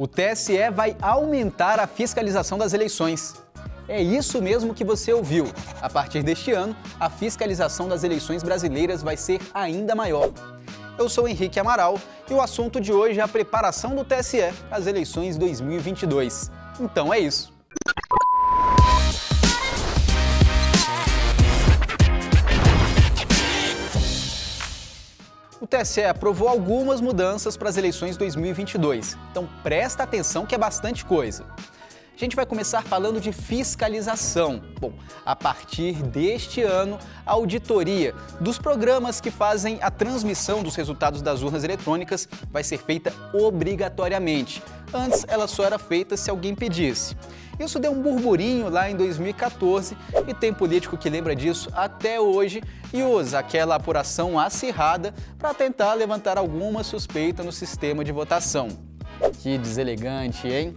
O TSE vai aumentar a fiscalização das eleições. É isso mesmo que você ouviu. A partir deste ano, a fiscalização das eleições brasileiras vai ser ainda maior. Eu sou Henrique Amaral e o assunto de hoje é a preparação do TSE às eleições 2022. Então é isso. TSE aprovou algumas mudanças para as eleições 2022. Então presta atenção que é bastante coisa. A gente vai começar falando de fiscalização. Bom, a partir deste ano, a auditoria dos programas que fazem a transmissão dos resultados das urnas eletrônicas vai ser feita obrigatoriamente. Antes, ela só era feita se alguém pedisse. Isso deu um burburinho lá em 2014 e tem político que lembra disso até hoje e usa aquela apuração acirrada para tentar levantar alguma suspeita no sistema de votação. Que deselegante, hein?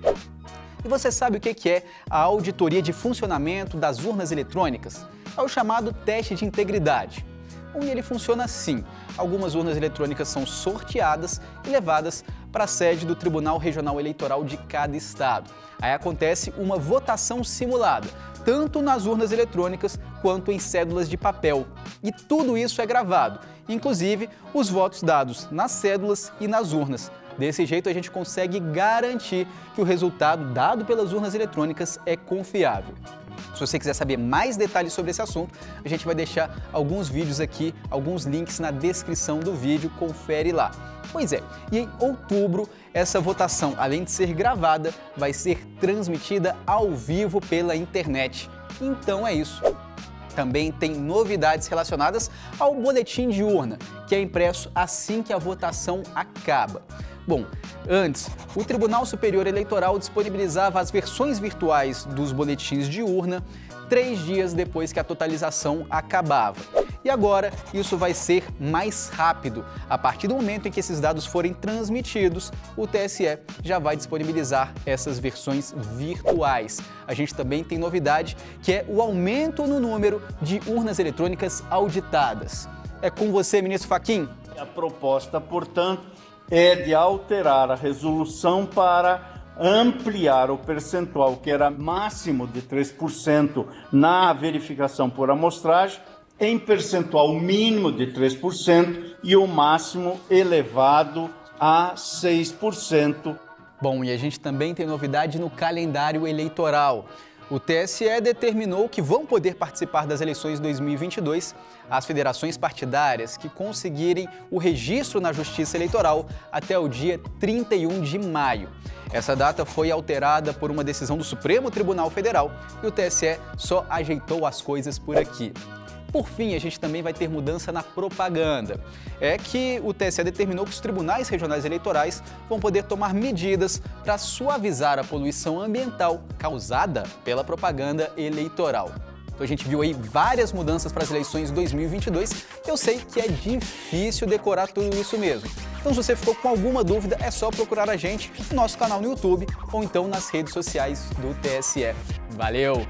E você sabe o que é a auditoria de funcionamento das urnas eletrônicas? É o chamado teste de integridade. E ele funciona assim: algumas urnas eletrônicas são sorteadas e levadas para a sede do Tribunal Regional Eleitoral de cada estado. Aí acontece uma votação simulada, tanto nas urnas eletrônicas quanto em cédulas de papel. E tudo isso é gravado, inclusive os votos dados nas cédulas e nas urnas. Desse jeito, a gente consegue garantir que o resultado dado pelas urnas eletrônicas é confiável. Se você quiser saber mais detalhes sobre esse assunto, a gente vai deixar alguns vídeos aqui, alguns links na descrição do vídeo, confere lá. Pois é, e em outubro, essa votação, além de ser gravada, vai ser transmitida ao vivo pela internet. Então é isso. Também tem novidades relacionadas ao boletim de urna, que é impresso assim que a votação acaba. Bom, antes, o Tribunal Superior Eleitoral disponibilizava as versões virtuais dos boletins de urna três dias depois que a totalização acabava. E agora isso vai ser mais rápido. A partir do momento em que esses dados forem transmitidos, o TSE já vai disponibilizar essas versões virtuais. A gente também tem novidade que é o aumento no número de urnas eletrônicas auditadas. É com você, ministro Faquim. A proposta, portanto, é de alterar a resolução para ampliar o percentual que era máximo de 3% na verificação por amostragem em percentual mínimo de 3% e o máximo elevado a 6%. Bom, e a gente também tem novidade no calendário eleitoral. O TSE determinou que vão poder participar das eleições 2022 as federações partidárias que conseguirem o registro na Justiça Eleitoral até o dia 31 de maio. Essa data foi alterada por uma decisão do Supremo Tribunal Federal e o TSE só ajeitou as coisas por aqui. Por fim, a gente também vai ter mudança na propaganda. É que o TSE determinou que os tribunais regionais eleitorais vão poder tomar medidas para suavizar a poluição ambiental causada pela propaganda eleitoral. Então a gente viu aí várias mudanças para as eleições 2022. Eu sei que é difícil decorar tudo isso mesmo. Então se você ficou com alguma dúvida, é só procurar a gente no nosso canal no YouTube ou então nas redes sociais do TSE. Valeu!